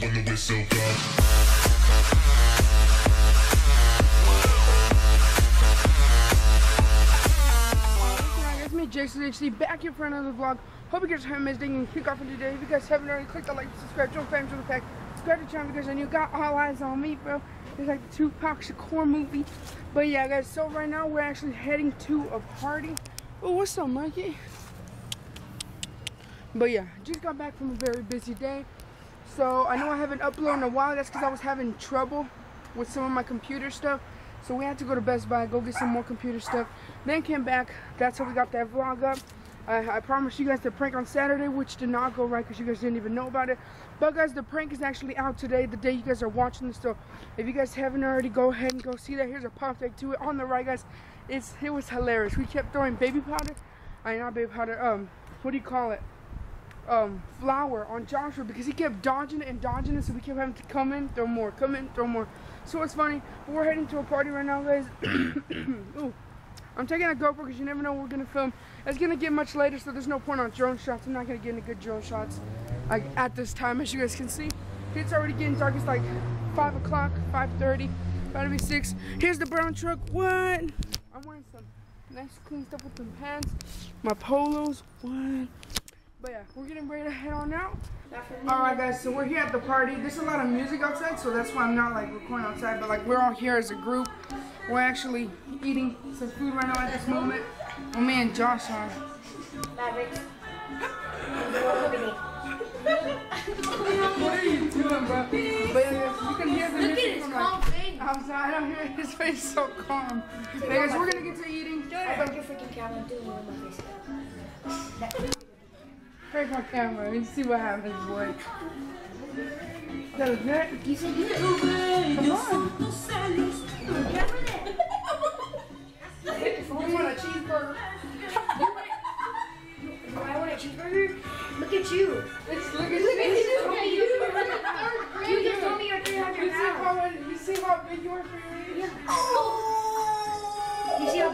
when the whistle comes. Me, Jason HD, back here for another vlog. Hope you guys are amazing and kick off for today. If you guys haven't already, click the like, subscribe, join fans on the pack, subscribe to the channel because I you got all eyes on me, bro. It's like the Tupac Shakur movie. But yeah, guys, so right now we're actually heading to a party. Oh, what's up, Mikey? But yeah, just got back from a very busy day. So I know I haven't uploaded in a while. That's because I was having trouble with some of my computer stuff. So we had to go to Best Buy, go get some more computer stuff. Then came back. That's how we got that vlog up. I, I promised you guys the prank on Saturday, which did not go right because you guys didn't even know about it. But guys, the prank is actually out today, the day you guys are watching this. So if you guys haven't already, go ahead and go see that. Here's a pop tag to it on the right, guys. It's it was hilarious. We kept throwing baby powder. I not baby powder. Um, what do you call it? Um, on Joshua because he kept dodging it and dodging it, so we kept having to come in, throw more, come in, throw more. So it's funny. We're heading to a party right now, guys. Ooh. I'm taking a GoPro because you never know we're gonna film. It's gonna get much later, so there's no point on drone shots. I'm not gonna get any good drone shots like at this time, as you guys can see. It's already getting dark. It's like five o'clock, 5:30, about to be six. Here's the brown truck. What? I'm wearing some nice clean stuff with some pants, my polos. What? But yeah, we're getting ready to head on out. Alright guys, so we're here at the party. There's a lot of music outside, so that's why I'm not like recording outside, but like we're all here as a group. We're actually eating some food right now at this moment. Oh man, Josh are. Mavericks. What are you doing, bro? But yeah, you can hear the music from calm like face. outside. I don't hear his face is so calm. Hey guys, we're gonna get to eating. Break your freaking camera. Do it with my face. Break my camera and see what happens, boy. That was good. You said you Come on. Oh, you want a cheeseburger? Do I want a cheeseburger? Look at you. It's, look at You you You just told me you're You 300 pounds. you see how big you are for your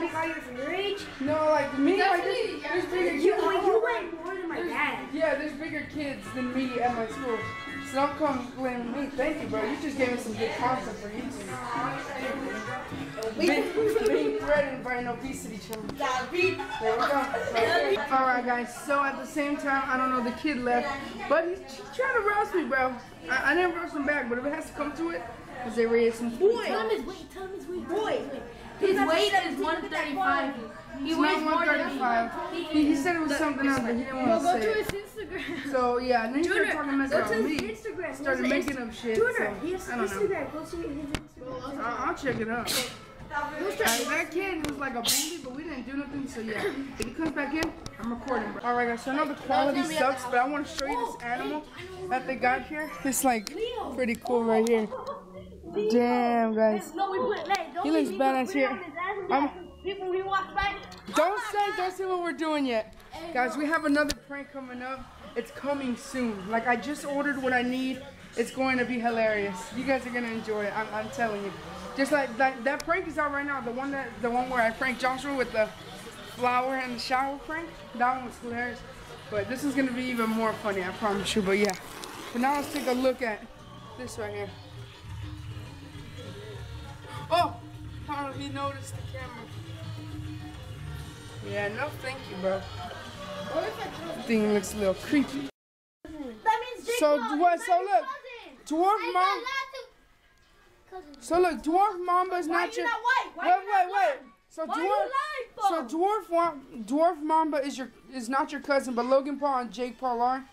age? You see how big I am for your? No, like me, like there's, there's bigger You, kids. well, you oh. weigh more than my There's- dad. Yeah, there's bigger kids than me at my school. So don't come blame me. Thank you, bro. You just gave me some good content for YouTube. Being, being threatened by an obesity challenge. There we go. Alright, guys. So at the same time, I don't know, the kid left. But he's, he's trying to roast me, bro. I, I didn't roast him back, but if it has to come to it, because they raised some food. Tell him his weight. Tell him his weight. Boy. His weight is 135. He It's weighs not more than 135. He, he said it was something else, but he didn't want to Go say to his Instagram. So yeah, and then he started Junior, talking mess go to about his me. Instagram. Started He making up shit. Junior, So, he has I don't know. Instagram. Go see his Instagram. I'll, I'll check it out. Uh, that kid was like a bully, but we didn't do nothing. So yeah, if he comes back in, I'm recording. Bro. All right, guys. So I know the quality sucks, but I want to show you this animal that they got here. It's like pretty cool right here. Damn, guys. No, we put like, don't He looks badass here. on his ass and I'm- that People we walk by. Don't oh say, don't say what we're doing yet, guys. We have another prank coming up. It's coming soon. Like I just ordered what I need. It's going to be hilarious. You guys are gonna enjoy it. I'm, I'm telling you. Just like that, that prank is out right now. The one that, the one where I pranked Joshua with the flower and the shower prank. That one was hilarious. But this is gonna be even more funny. I promise you. But yeah. But now let's take a look at this right here. Oh, he noticed the camera. Yeah, no, thank you, bro. Thing looks a little creepy. That means So what? So look, dwarf mom. got lots of So look, dwarf mamba is not your. not white? Why wait, wait, wait. So Why dwarf. So dwarf dwarf mamba is your is not your cousin, but Logan Paul and Jake Paul are.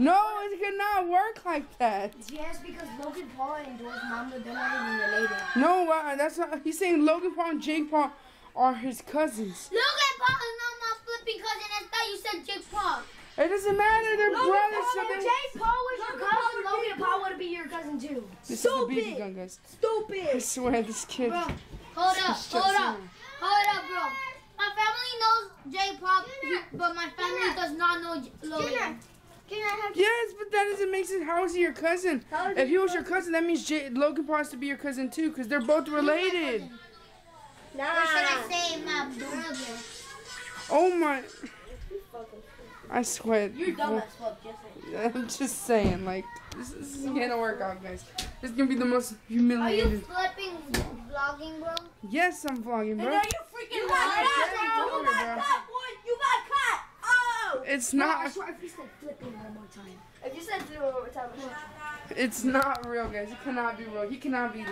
No, it cannot work like that. Yes, because Logan Paul and George Mamba, they're not even related. No, uh, that's not. He's saying Logan Paul and Jake Paul are his cousins. Logan Paul is not my flipping cousin. I thought you said Jake Paul. It doesn't matter. They're brothers. So If they. Jake Paul was your cousin, Logan Paul would be your cousin too. This is a BB gun, guys. Stupid. I swear, this kid. Bro, hold up, Just hold up, saying. hold up, bro. My family knows Jake Paul, but my family does not know J- Logan. Can I have Yes, but that doesn't make sense. How is he your cousin? How is If he he was your cousin, that means J- Logan Paul has to be your cousin too, because they're both related. Or should I say my brother? Oh my. I swear. You're dumb well, as fuck, just saying. I'm just saying, like, this, this is gonna work out, guys. This is gonna be the most Are you humiliating. flipping vlogging, bro? Yes, I'm vlogging, And bro. are you freaking You lying? got caught, You bro. got caught, boy. You got caught. It's No, I not. swear if you said flipping one more time. If you said zero over time, It's not real, guys. It cannot be real. He cannot be.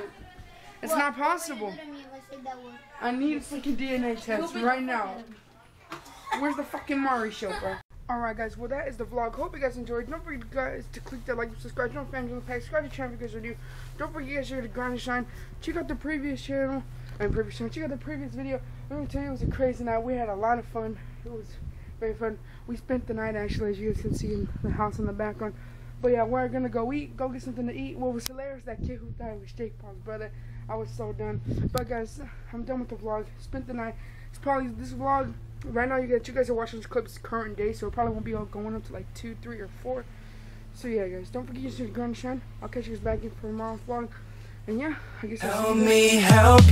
It's What- not what were you possible. gonna mean if I said that word? I need a fucking DNA test right now. Where's the fucking Maury show, bro? Alright, guys. Well, that is the vlog. Hope you guys enjoyed. Don't forget, guys, to click that like and subscribe. Don't forget to pack. Subscribe to the channel if you guys are new. Don't forget, you guys, to grind and shine. Check out the previous channel. And previous channel. Check out the previous video. Let me tell you, it was a crazy night. We had a lot of fun. It was very fun. We spent the night, actually, as you guys can see in the house in the background. But yeah, we're gonna go eat, go get something to eat. What was hilarious, that kid who it was Jake Paul's brother. I was so done. But guys, I'm done with the vlog. Spent the night. It's probably this vlog. Right now, you guys, you guys are watching this clip. It's current day, so it probably won't be all going up to like two, three, or four. So yeah, guys, don't forget to grind and shine. I'll catch you guys back in for tomorrow's vlog. And yeah, I guess. Help me help.